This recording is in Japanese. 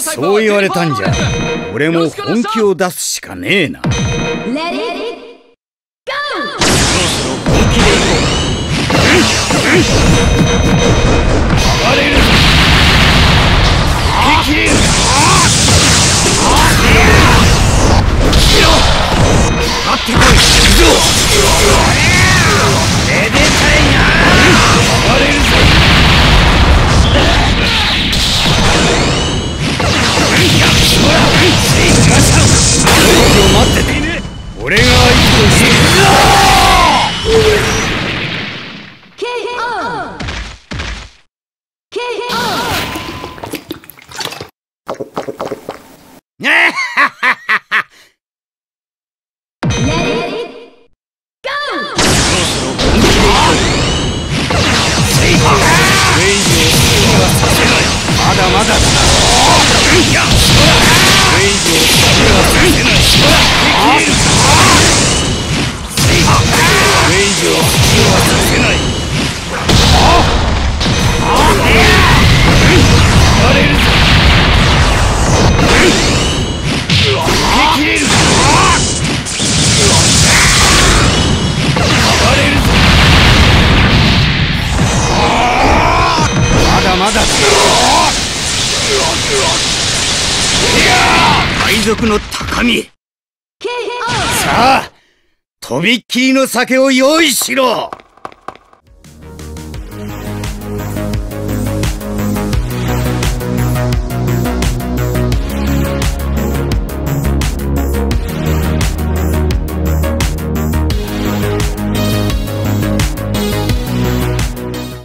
そう言われたんじゃ。俺も本気を出すしかねえな。暴れるぞ。まだ。海賊の高み。さあとびっきりの酒を用意しろ。